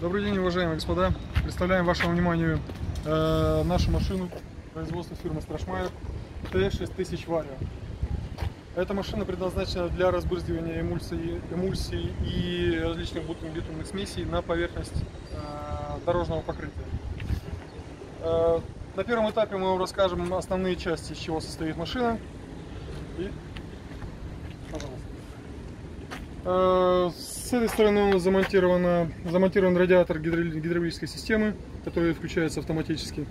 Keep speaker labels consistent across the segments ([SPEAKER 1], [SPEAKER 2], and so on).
[SPEAKER 1] Добрый день, уважаемые господа. Представляем вашему вниманию э, нашу машину производства фирмы Страшмайер Т6000 Vario. Эта машина предназначена для разбрызгивания эмульсий, эмульсий и различных битумных смесей на поверхность э, дорожного покрытия. Э, на первом этапе мы вам расскажем основные части, из чего состоит машина. И, пожалуйста. С этой стороны у замонтировано, замонтирован радиатор гидравлической системы, который включается автоматически.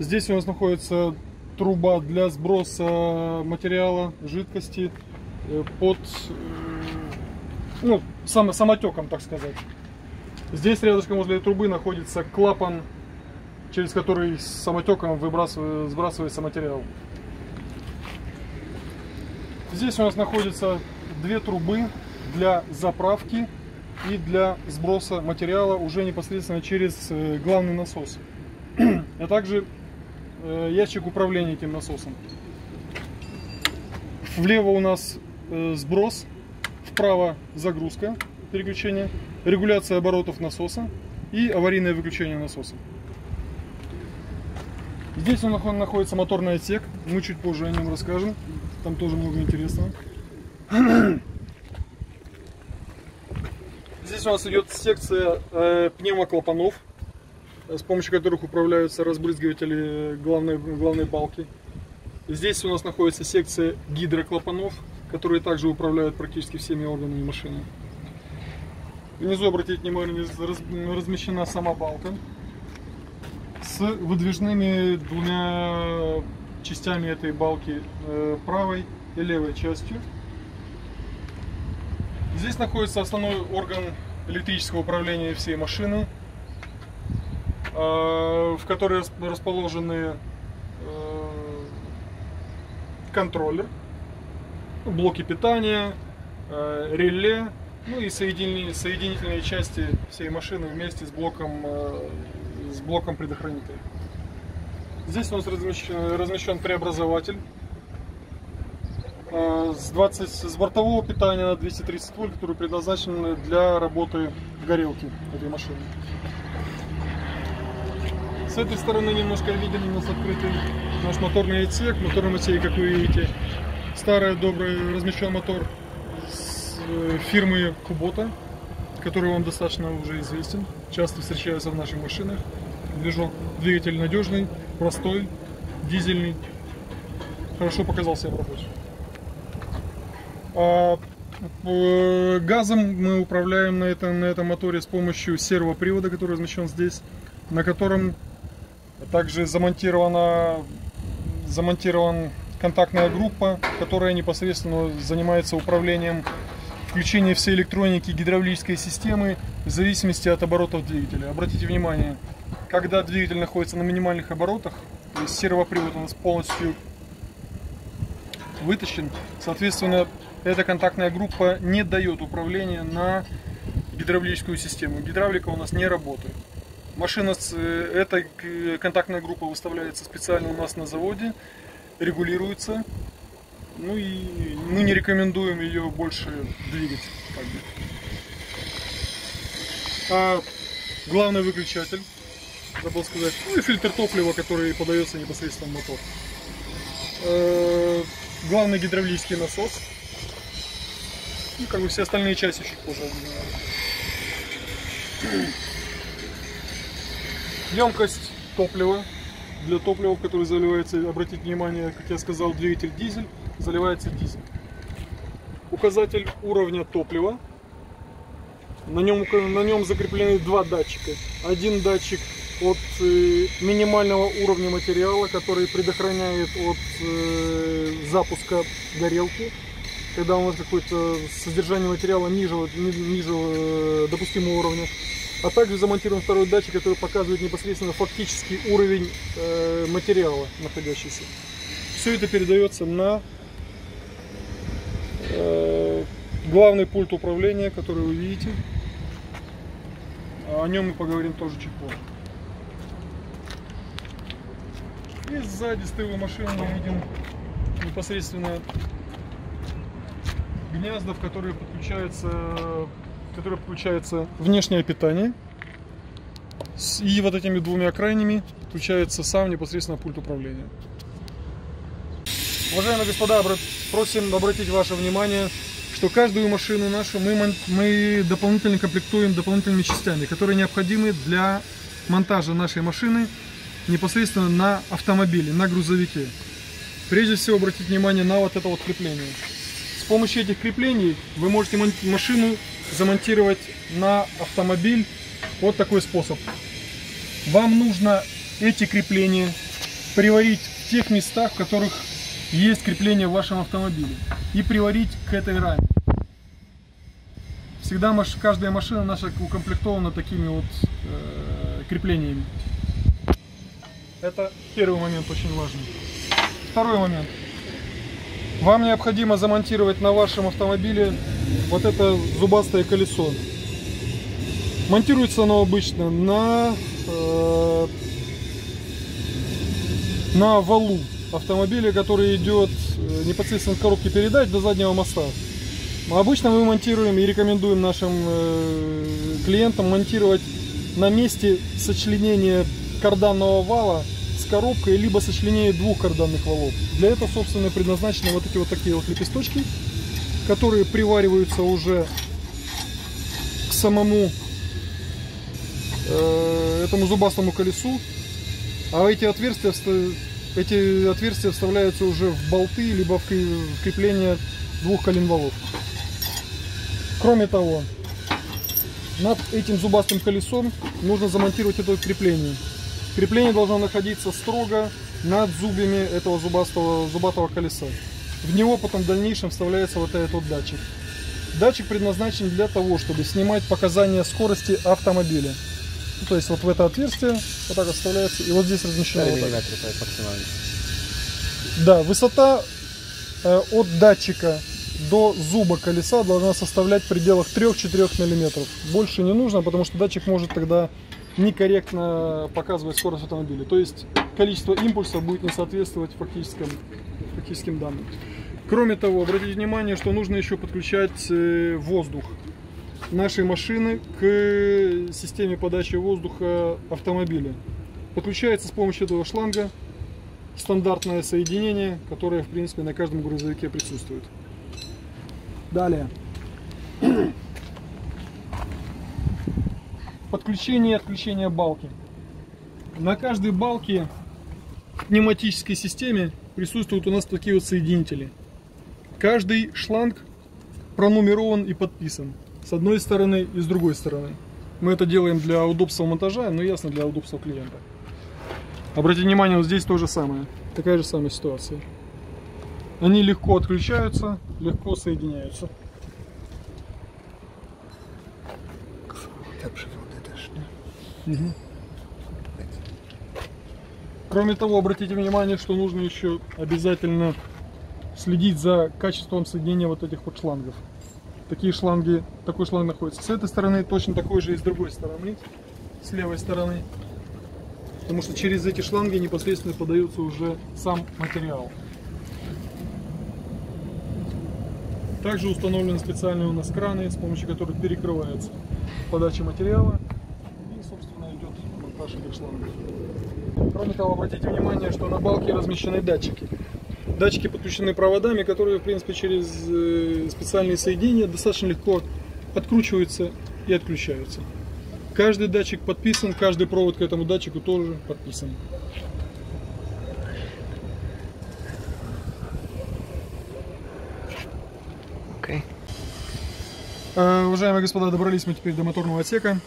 [SPEAKER 1] Здесь у нас находится труба для сброса материала, жидкости э, под э, ну, сам, самотеком, так сказать. Здесь рядышком возле трубы находится клапан, через который самотеком выбрасывается, сбрасывается материал. Здесь у нас находятся две трубы для заправки и для сброса материала уже непосредственно через э, главный насос. А также э, ящик управления этим насосом. Влево у нас э, сброс, вправо загрузка, переключение, регуляция оборотов насоса и аварийное выключение насоса. Здесь нас находится моторный отсек, мы чуть позже о нем расскажем, там тоже много интересного. Здесь у нас идет секция э, пневмоклапанов, с помощью которых управляются разбрызгиватели главной, главной балки. Здесь у нас находится секция гидроклапанов, которые также управляют практически всеми органами машины. Внизу, обратите внимание, размещена сама балка с выдвижными двумя частями этой балки, э, правой и левой частью. Здесь находится основной орган электрического управления всей машины, э, в которой расположены э, контроллер, блоки питания, э, реле, ну и соединительные, части всей машины вместе с блоком, с блоком предохранителя. Здесь у нас размещен, размещен преобразователь Э, с, 20, с бортового питания на 230 вольт, который предназначен для работы горелки этой машины. С этой стороны немножко виден у нас открытый наш моторный отсек. Моторный отсек, как вы видите, старый добрый размещен мотор с э, фирмы Кубота, который вам достаточно уже известен, часто встречается в наших машинах. Движок, двигатель надежный, простой, дизельный, хорошо показал себя в работе. А, газом мы управляем на этом, на этом моторе с помощью сервопривода, который размещен здесь, на котором также замонтирована, замонтирован контактная группа, которая непосредственно занимается управлением включения всей электроники гидравлической системы в зависимости от оборотов двигателя. Обратите внимание, когда двигатель находится на минимальных оборотах, то есть сервопривод у нас полностью вытащен, соответственно, эта контактная группа не дает управления на гидравлическую систему. Гидравлика у нас не работает. Машина с э, этой контактная группа выставляется специально у нас на заводе, регулируется. Ну и мы не рекомендуем ее больше двигать. А главный выключатель, забыл сказать, ну и фильтр топлива, который подается непосредственно в мотор. Э, главный гидравлический насос, ну, как бы все остальные части чуть позже Емкость топлива. Для топлива, в который заливается, обратите внимание, как я сказал, двигатель дизель, заливается дизель. Указатель уровня топлива. На нем, на нем закреплены два датчика. Один датчик от э, минимального уровня материала, который предохраняет от э, запуска горелки когда у нас какое-то содержание материала ниже, ниже э, допустимого уровня. А также замонтирован второй датчик, который показывает непосредственно фактический уровень э, материала находящийся. Все это передается на э, главный пульт управления, который вы видите. О нем мы поговорим тоже чуть позже. И сзади с тыла машины мы видим непосредственно гнезда, в которые подключается, в которые подключается внешнее питание. И вот этими двумя крайними включается сам непосредственно пульт управления. Уважаемые господа, просим обратить ваше внимание, что каждую машину нашу мы, мы дополнительно комплектуем дополнительными частями, которые необходимы для монтажа нашей машины непосредственно на автомобиле, на грузовике. Прежде всего обратить внимание на вот это вот крепление. Помощью этих креплений вы можете машину замонтировать на автомобиль вот такой способ. Вам нужно эти крепления приварить в тех местах, в которых есть крепление в вашем автомобиле и приварить к этой раме. Всегда маш, каждая машина наша укомплектована такими вот э, креплениями. Это первый момент очень важный. Второй момент. Вам необходимо замонтировать на вашем автомобиле вот это зубастое колесо. Монтируется оно обычно на, э, на валу автомобиля, который идет э, непосредственно от коробки передач до заднего моста. Обычно мы монтируем и рекомендуем нашим э, клиентам монтировать на месте сочленения карданного вала с коробкой, либо сочленения двух карданных валов. Для этого, собственно, предназначены вот эти вот такие вот лепесточки, которые привариваются уже к самому э, этому зубастому колесу. А эти отверстия эти отверстия вставляются уже в болты, либо в крепление двух коленвалов. Кроме того, над этим зубастым колесом нужно замонтировать это крепление. Крепление должно находиться строго над зубьями этого зубастого, зубатого колеса. В него потом в дальнейшем вставляется вот этот вот датчик. Датчик предназначен для того, чтобы снимать показания скорости автомобиля. Ну, то есть вот в это отверстие вот так вставляется, и вот здесь размещено. Вот так. Да, высота э, от датчика до зуба колеса должна составлять в пределах 3-4 мм. Больше не нужно, потому что датчик может тогда некорректно показывать скорость автомобиля. То есть количество импульса будет не соответствовать фактическим, фактическим данным. Кроме того, обратите внимание, что нужно еще подключать э, воздух нашей машины к системе подачи воздуха автомобиля. Подключается с помощью этого шланга стандартное соединение, которое в принципе на каждом грузовике присутствует. Далее. Подключение и отключение балки. На каждой балке в пневматической системе присутствуют у нас такие вот соединители. Каждый шланг пронумерован и подписан с одной стороны и с другой стороны. Мы это делаем для удобства монтажа, но ясно для удобства клиента. Обратите внимание, вот здесь то же самое. Такая же самая ситуация. Они легко отключаются, легко соединяются. Угу. Кроме того, обратите внимание, что нужно еще обязательно следить за качеством соединения вот этих вот шлангов такие шланги, такой шланг находится с этой стороны, точно такой же и с другой стороны, с левой стороны. Потому что через эти шланги непосредственно подается уже сам материал. Также установлены специальные у нас краны, с помощью которых перекрывается подача материала этих шлангов. Кроме того, обратите внимание, что на балке размещены датчики. Датчики подключены проводами, которые, в принципе, через э, специальные соединения достаточно легко откручиваются и отключаются. Каждый датчик подписан, каждый провод к этому датчику тоже подписан. Okay. Э, уважаемые господа, добрались мы теперь до моторного отсека.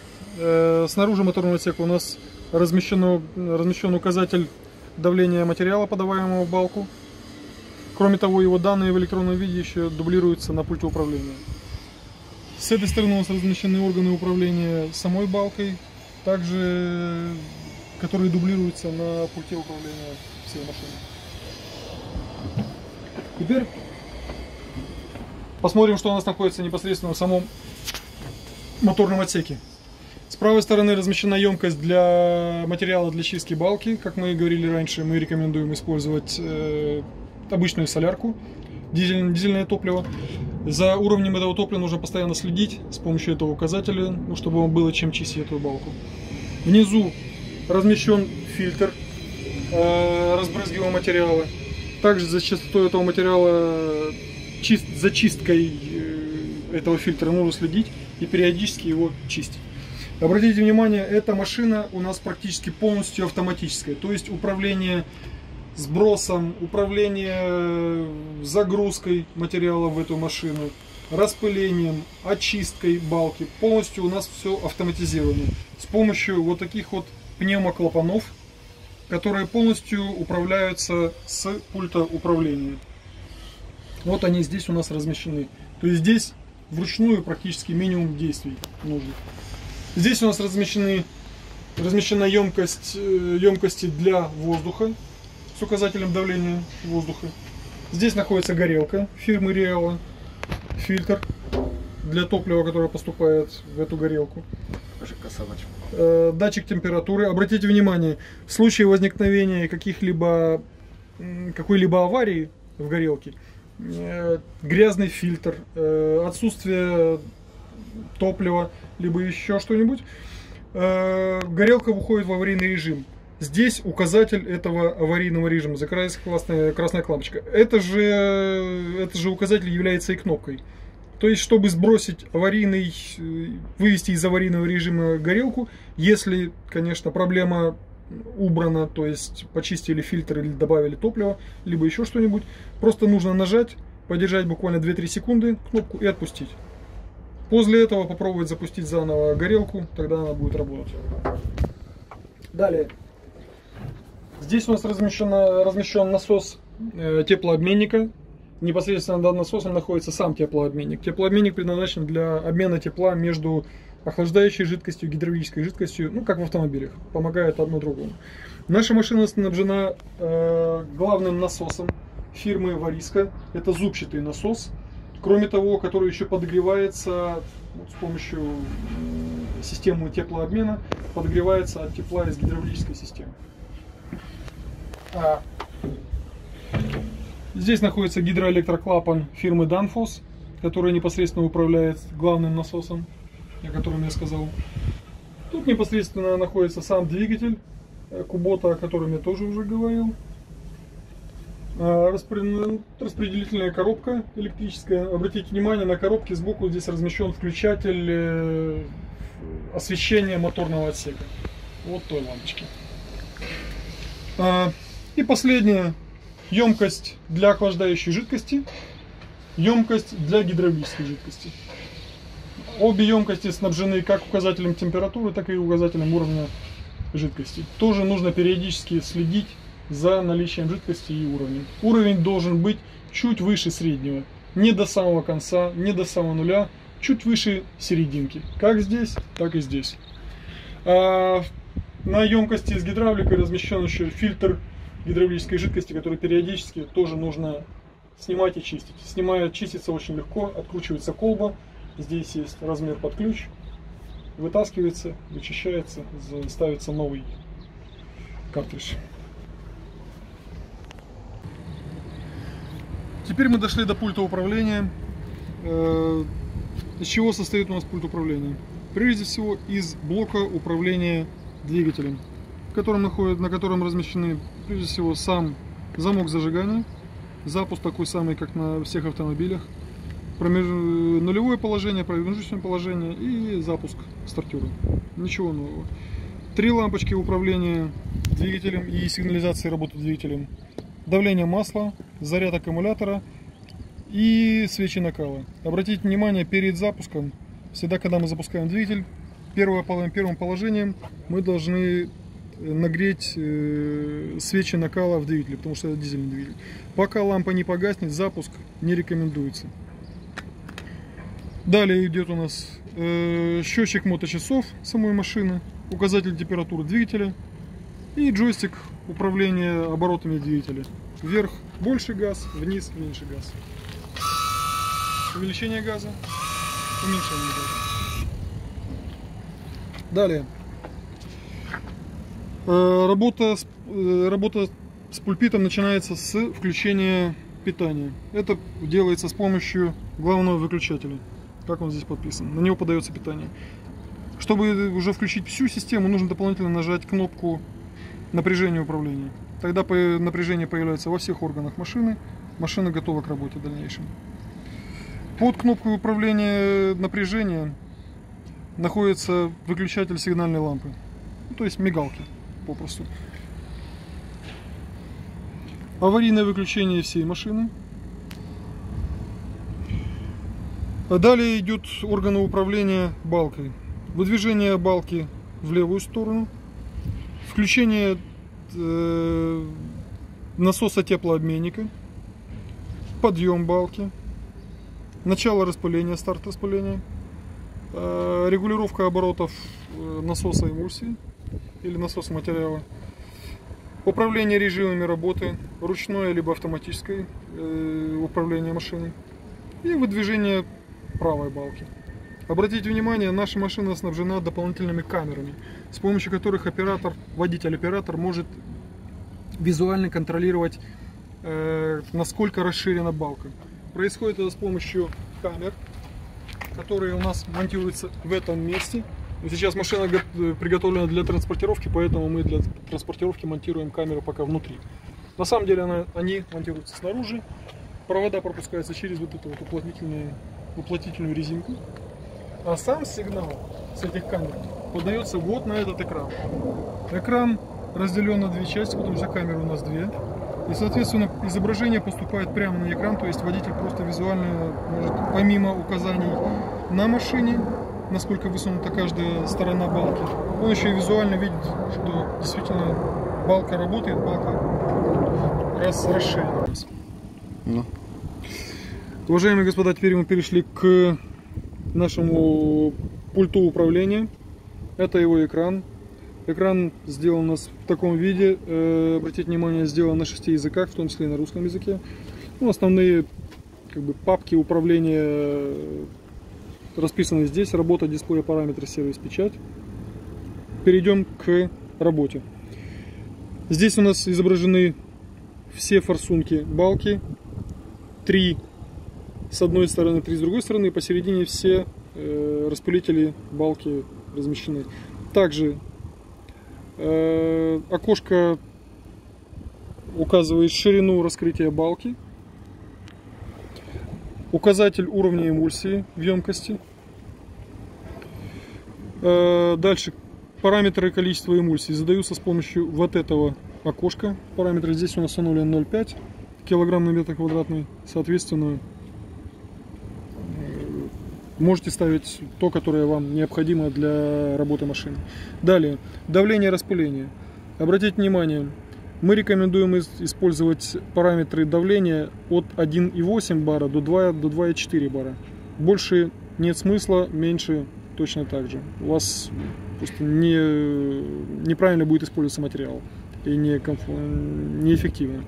[SPEAKER 1] Э, снаружи моторного отсека у нас размещен, размещен указатель давления материала, подаваемого в балку. Кроме того, его данные в электронном виде еще дублируются на пульте управления. С этой стороны у нас размещены органы управления самой балкой, также которые дублируются на пульте управления всей машины. Теперь посмотрим, что у нас находится непосредственно в самом моторном отсеке. Правой стороны размещена емкость для материала для чистки балки. Как мы и говорили раньше, мы рекомендуем использовать э, обычную солярку, дизель, дизельное топливо. За уровнем этого топлива нужно постоянно следить с помощью этого указателя, ну, чтобы было чем чистить эту балку. Внизу размещен фильтр э, разбрызгиваемого материала. Также за частотой этого материала, чист, за чисткой э, этого фильтра нужно следить и периодически его чистить. Обратите внимание, эта машина у нас практически полностью автоматическая. То есть управление сбросом, управление загрузкой материала в эту машину, распылением, очисткой балки. Полностью у нас все автоматизировано. С помощью вот таких вот пневмоклапанов, которые полностью управляются с пульта управления. Вот они здесь у нас размещены. То есть здесь вручную практически минимум действий нужно. Здесь у нас размещены, размещена емкость, э, емкости для воздуха с указателем давления воздуха. Здесь находится горелка фирмы Реала, фильтр для топлива, которое поступает в эту горелку. Э, датчик температуры. Обратите внимание, в случае возникновения каких-либо какой-либо аварии в горелке, э, грязный фильтр, отсутствие топлива, либо еще что-нибудь, э, горелка выходит в аварийный режим. Здесь указатель этого аварийного режима, загорается красная, красная лампочка. Это же, это же указатель является и кнопкой. То есть, чтобы сбросить аварийный, вывести из аварийного режима горелку, если, конечно, проблема убрана, то есть почистили фильтр или добавили топливо, либо еще что-нибудь, просто нужно нажать, подержать буквально 2-3 секунды кнопку и отпустить. После этого попробовать запустить заново горелку, тогда она будет работать. Далее. Здесь у нас размещен, размещен насос э, теплообменника. Непосредственно над насосом находится сам теплообменник. Теплообменник предназначен для обмена тепла между охлаждающей жидкостью гидравлической жидкостью, ну как в автомобилях, помогает одно другому. Наша машина снабжена э, главным насосом фирмы Вариска. Это зубчатый насос Кроме того, который еще подогревается вот, с помощью системы теплообмена, подогревается от тепла из гидравлической системы. А здесь находится гидроэлектроклапан фирмы Danfoss, который непосредственно управляет главным насосом, о котором я сказал. Тут непосредственно находится сам двигатель Кубота, о котором я тоже уже говорил. А, распределительная коробка электрическая. Обратите внимание, на коробке сбоку здесь размещен включатель э, освещения моторного отсека. Вот той лампочки. А, и последняя емкость для охлаждающей жидкости, емкость для гидравлической жидкости. Обе емкости снабжены как указателем температуры, так и указателем уровня жидкости. Тоже нужно периодически следить за наличием жидкости и уровнем. Уровень должен быть чуть выше среднего. Не до самого конца, не до самого нуля, чуть выше серединки. Как здесь, так и здесь. А на емкости с гидравликой размещен еще фильтр гидравлической жидкости, который периодически тоже нужно снимать и чистить. Снимая, чистится очень легко, откручивается колба. Здесь есть размер под ключ. Вытаскивается, вычищается, ставится новый картридж. Теперь мы дошли до пульта управления. Э, из чего состоит у нас пульт управления? Прежде всего из блока управления двигателем, в котором находит, на котором размещены прежде всего сам замок зажигания, запуск такой самый, как на всех автомобилях, промеж... нулевое положение, промежуточное положение и запуск стартера. Ничего нового. Три лампочки управления двигателем и сигнализации работы двигателем давление масла, заряд аккумулятора и свечи накала. Обратите внимание, перед запуском, всегда когда мы запускаем двигатель, первое, первым положением мы должны э, нагреть э, свечи накала в двигателе, потому что это дизельный двигатель. Пока лампа не погаснет, запуск не рекомендуется. Далее идет у нас э, счетчик моточасов самой машины, указатель температуры двигателя и джойстик управления оборотами двигателя. Вверх больше газ, вниз меньше газ. Увеличение газа, уменьшение газа. Далее. Э, работа с, э, работа с пульпитом начинается с включения питания. Это делается с помощью главного выключателя. Как он здесь подписан. На него подается питание. Чтобы уже включить всю систему, нужно дополнительно нажать кнопку напряжения управления. Тогда напряжение появляется во всех органах машины. Машина готова к работе в дальнейшем. Под кнопкой управления напряжения находится выключатель сигнальной лампы. Ну, то есть мигалки попросту. Аварийное выключение всей машины. А далее идет органы управления балкой. Выдвижение балки в левую сторону. Включение э, насоса теплообменника. Подъем балки. Начало распыления, старт распыления. Э, регулировка оборотов э, насоса эмульсии или насоса материала. Управление режимами работы, ручное либо автоматическое управление машиной. И выдвижение правой балки. Обратите внимание, наша машина снабжена дополнительными камерами, с помощью которых оператор, водитель-оператор может визуально контролировать, э, насколько расширена балка. Происходит это с помощью камер, которые у нас монтируются в этом месте. Сейчас машина приготовлена для транспортировки, поэтому мы для транспортировки монтируем камеру пока внутри. На самом деле она, они монтируются снаружи. Провода пропускаются через вот эту вот уплотнительную, уплотнительную резинку. А сам сигнал с этих камер подается вот на этот экран. Экран разделен на две части, потому что камеры у нас две. И, соответственно, изображение поступает прямо на экран, то есть водитель просто визуально может, помимо указаний на машине, насколько высунута каждая сторона балки, он еще и визуально видит, что действительно балка работает, балка раз расширена. Ну. Уважаемые господа, теперь мы перешли к нашему пульту управления. Это его экран. Экран сделан у нас в таком виде. Э, обратите внимание, сделан на шести языках, в том числе и на русском языке. Ну, основные как бы, папки управления э, расписаны здесь. Работа дисплея, параметры, сервис, печать. Перейдем к работе. Здесь у нас изображены все форсунки балки. Три с одной стороны, три с другой стороны. Посередине все э, распылители балки размещены. Также Э, окошко указывает ширину раскрытия балки. Указатель уровня эмульсии в емкости. Э, дальше параметры количества эмульсии задаются с помощью вот этого окошка. Параметры здесь у нас установлен 0,5 килограмм на метр квадратный. Соответственно, Можете ставить то, которое вам необходимо для работы машины. Далее, давление распыления. Обратите внимание, мы рекомендуем использовать параметры давления от 1,8 бара до 2 до 2,4 бара. Больше нет смысла, меньше точно так же. У вас просто не, неправильно будет использоваться материал и не неэффективно.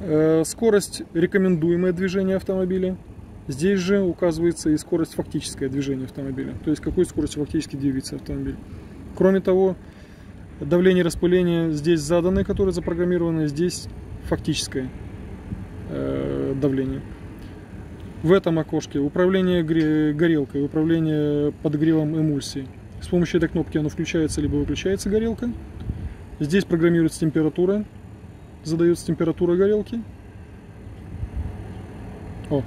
[SPEAKER 1] Э, скорость рекомендуемое движение автомобиля Здесь же указывается и скорость фактическое движения автомобиля, то есть какой скоростью фактически двигается автомобиль. Кроме того, давление распыления здесь заданное, которое запрограммировано, здесь фактическое э, давление. В этом окошке управление горелкой, управление подогревом эмульсии. С помощью этой кнопки оно включается либо выключается горелка. Здесь программируется температура, задается температура горелки. О,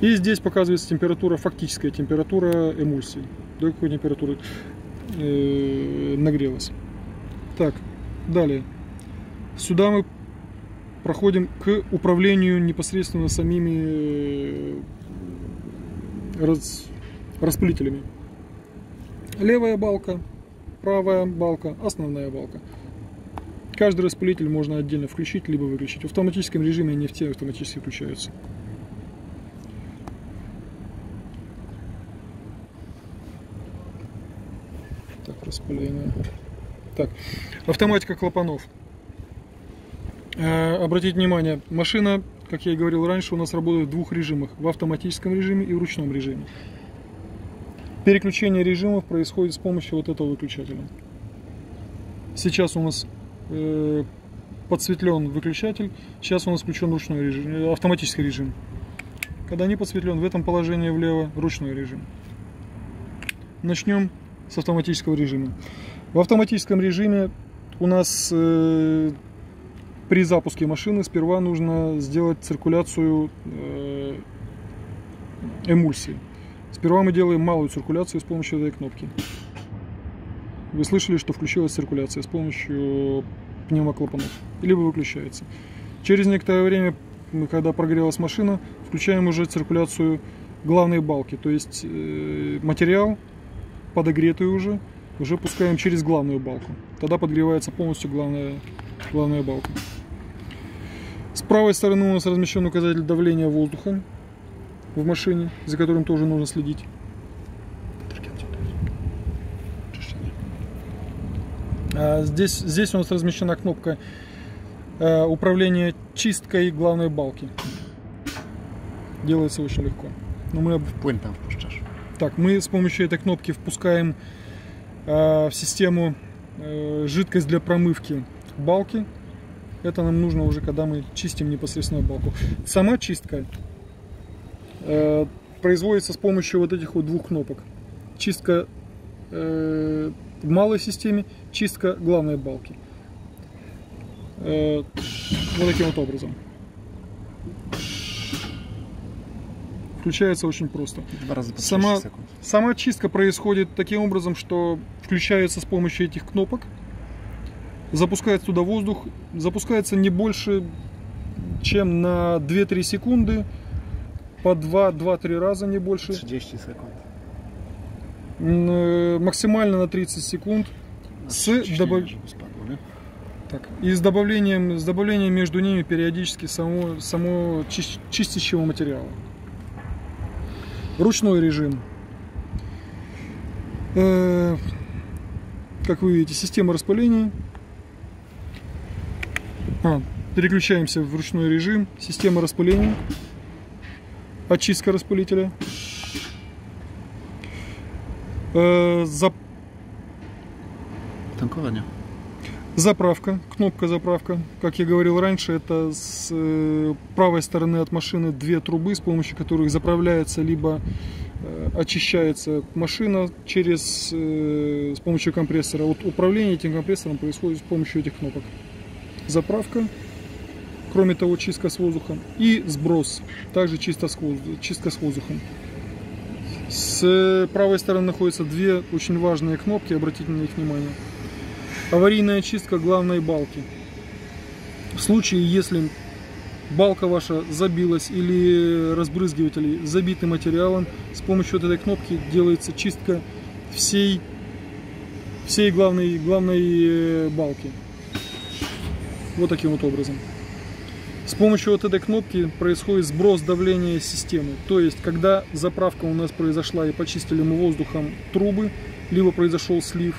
[SPEAKER 1] и здесь показывается температура, фактическая температура эмульсии. До какой температуры э, нагрелась. Так, далее. Сюда мы проходим к управлению непосредственно самими э, раз, распылителями. Левая балка, правая балка, основная балка. Каждый распылитель можно отдельно включить, либо выключить. В автоматическом режиме они все автоматически включаются. Распыления. Так, автоматика клапанов. Э, обратите внимание, машина, как я и говорил раньше, у нас работает в двух режимах. В автоматическом режиме и в ручном режиме. Переключение режимов происходит с помощью вот этого выключателя. Сейчас у нас э, подсветлен выключатель, сейчас у нас включен ручной режим, э, автоматический режим. Когда не подсветлен, в этом положении влево ручной режим. Начнем с автоматического режима. В автоматическом режиме у нас э, при запуске машины сперва нужно сделать циркуляцию э, эмульсии. Сперва мы делаем малую циркуляцию с помощью этой кнопки. Вы слышали, что включилась циркуляция с помощью пневмоклапанов. Либо выключается. Через некоторое время, когда прогрелась машина, включаем уже циркуляцию главной балки. То есть э, материал, подогретый уже, уже пускаем через главную балку. Тогда подгревается полностью главная, главная балка. С правой стороны у нас размещен указатель давления воздуха в машине, за которым тоже нужно следить. А здесь, здесь у нас размещена кнопка э, управления чисткой главной балки. Делается очень легко. Но мы...
[SPEAKER 2] Wpuszczasz.
[SPEAKER 1] Так, мы с помощью этой кнопки впускаем э, в систему э, жидкость для промывки балки. Это нам нужно уже, когда мы чистим непосредственно балку. Сама чистка э, производится с помощью вот этих вот двух кнопок. Чистка э, в малой системе чистка главной балки. Э, вот таким вот образом. Включается очень просто.
[SPEAKER 2] Два раза по
[SPEAKER 1] Сама,
[SPEAKER 2] 30 секунд.
[SPEAKER 1] сама чистка происходит таким образом, что включается с помощью этих кнопок, запускается туда воздух, запускается не больше, чем на 2-3 секунды, по 2-2-3 раза, не больше.
[SPEAKER 2] 30 sekund.
[SPEAKER 1] М, э, максимально на 30 секунд с,
[SPEAKER 2] Ciśnienie,
[SPEAKER 1] добав-
[SPEAKER 2] żeby spadło, nie?
[SPEAKER 1] так, и с добавлением, с добавлением между ними периодически само, само чис- чистящего материала. Ручной режим. Э, как вы видите, система распыления. А, переключаемся в ручной режим. Система распыления. Очистка распылителя. Э, зап-
[SPEAKER 2] Tankowanie.
[SPEAKER 1] Заправка, кнопка заправка. Как я говорил раньше, это с э, правой стороны от машины две трубы, с помощью которых заправляется либо э, очищается машина через э, с помощью компрессора. Вот управление этим компрессором происходит с помощью этих кнопок. Заправка, кроме того, чистка с воздухом и сброс, также чисто с воздух- чистка с воздухом. С правой стороны находятся две очень важные кнопки, обратите на них внимание. Аварийная чистка главной балки. В случае, если балка ваша забилась или разбрызгиватели забиты материалом, с помощью вот этой кнопки делается чистка всей, всей главной, главной э, балки. Вот таким вот образом. С помощью вот этой кнопки происходит сброс давления системы. То есть, когда заправка у нас произошла и почистили мы воздухом трубы, либо произошел слив,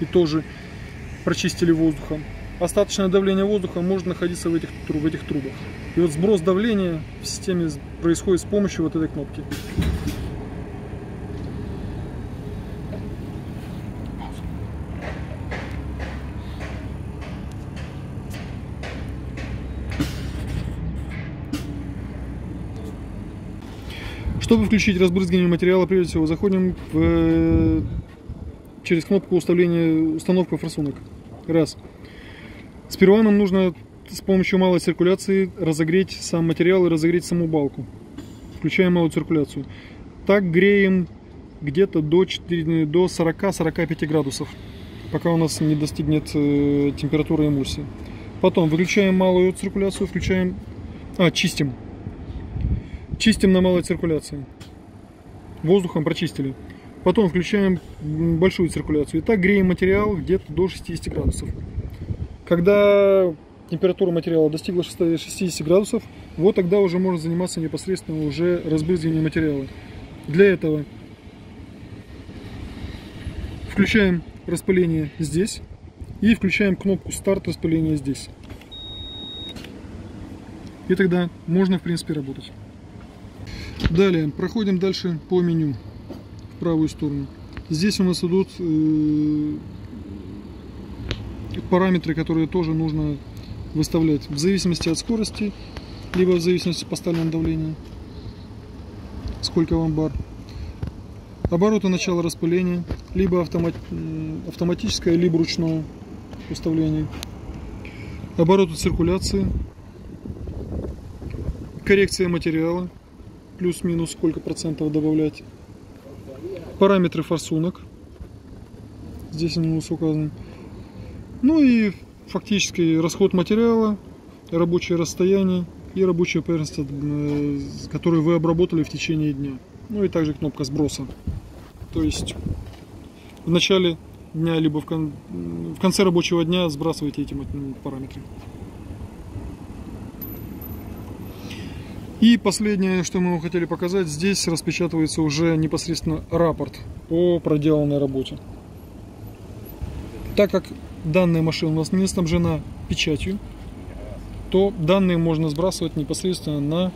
[SPEAKER 1] и тоже прочистили воздухом. Остаточное давление воздуха может находиться в этих, в этих трубах. И вот сброс давления в системе происходит с помощью вот этой кнопки. Чтобы включить разбрызгивание материала, прежде всего заходим в, э, через кнопку установления установка форсунок. Раз. Сперва нам нужно с помощью малой циркуляции разогреть сам материал и разогреть саму балку. Включаем малую циркуляцию. Так греем где-то до, 4 до 40-45 градусов, пока у нас не достигнет э, температура эмульсии. Потом выключаем малую циркуляцию, включаем... А, чистим. Чистим на малой циркуляции. Воздухом прочистили. Потом включаем большую циркуляцию. И так греем материал где-то до 60 градусов. Когда температура материала достигла 60 градусов, вот тогда уже можно заниматься непосредственно уже разбрызгиванием материала. Для этого включаем распыление здесь и включаем кнопку старт распыления здесь. И тогда можно в принципе работать. Далее проходим дальше по меню правую сторону. Здесь у нас идут э, параметры, которые тоже нужно выставлять в зависимости от скорости, либо в зависимости от поставленного давления. Сколько вам бар. Обороты начала распыления, либо автомат- автоматическое, либо ручное уставление. Обороты циркуляции. Коррекция материала. Плюс-минус сколько процентов добавлять. Параметры форсунок. Здесь они у нас указаны. Ну и фактически расход материала, рабочее расстояние и рабочая поверхность, э, которую вы обработали в течение дня. Ну и также кнопка сброса. То есть в начале дня, либо в, кон- в конце рабочего дня сбрасываете эти параметры. И последнее, что мы вам хотели показать, здесь распечатывается уже непосредственно рапорт о проделанной работе. Так как данная машина у нас не снабжена печатью, то данные можно сбрасывать непосредственно на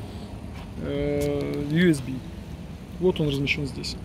[SPEAKER 1] э, USB. Вот он размещен здесь.